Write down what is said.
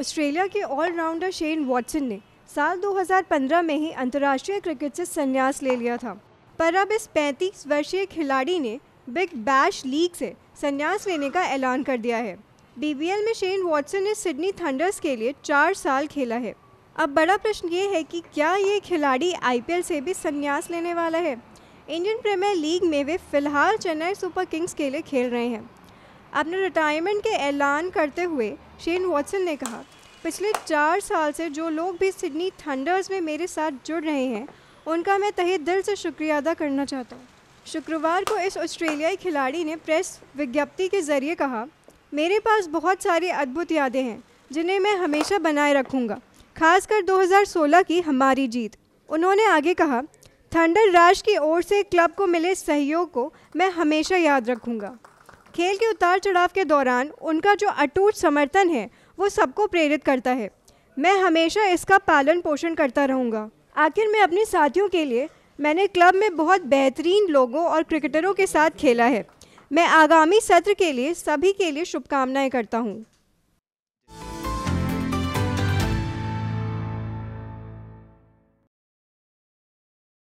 Australia के allrounder Shane Watson ने साल 2015 में ही अंतर्राष्ट्रीय क्रिकेट से संन्यास ले लिया था। पर अब इस 35 वर्षीय खिलाड़ी ने बिग बैश लीग से संन्यास लेने का ऐलान कर दिया है। बीबीएल में शेन वॉटसन ने सिडनी थंडर्स के लिए चार साल खेला है। अब बड़ा प्रश्न ये है कि क्या ये खिलाड़ी आईपीएल से भी संन्यास लेने वाला है? इंडियन प्रीमियर लीग में वे फ़िलहाल चेन्नई सुपर किंग्स के लिए खेल रहे हैं। अपने रिटायरमेंट के ऐलान करते हुए शेन वॉटसन ने कहा, पिछले चार साल से जो लोग भी सिडनी थंडर्स में मेरे साथ जुड़ रहे हैं, उनका मैं तहे दिल से शुक्रिया अदा करना चाहता हूँ। शुक्रवार को इस ऑस्ट्रेलियाई खिलाड़ी ने प्रेस विज्ञप्ति के ज़रिए कहा, मेरे पास बहुत सारी अद्भुत यादें हैं, जिन्हें मैं हमेशा बनाए रखूँगा, खासकर 2016 की हमारी जीत। उन्होंने आगे कहा, थंडर राज की ओर से क्लब को मिले सहयोग को मैं हमेशा याद रखूँगा। खेल के उतार चढ़ाव के दौरान उनका जो अटूट समर्थन है, वो सबको प्रेरित करता है। मैं हमेशा इसका पालन पोषण करता रहूँगा। आखिर में अपने साथियों के लिए मैंने क्लब में बहुत बेहतरीन लोगों और क्रिकेटरों के साथ खेला है। मैं आगामी सत्र के लिए सभी के लिए शुभकामनाएँ करता हूँ।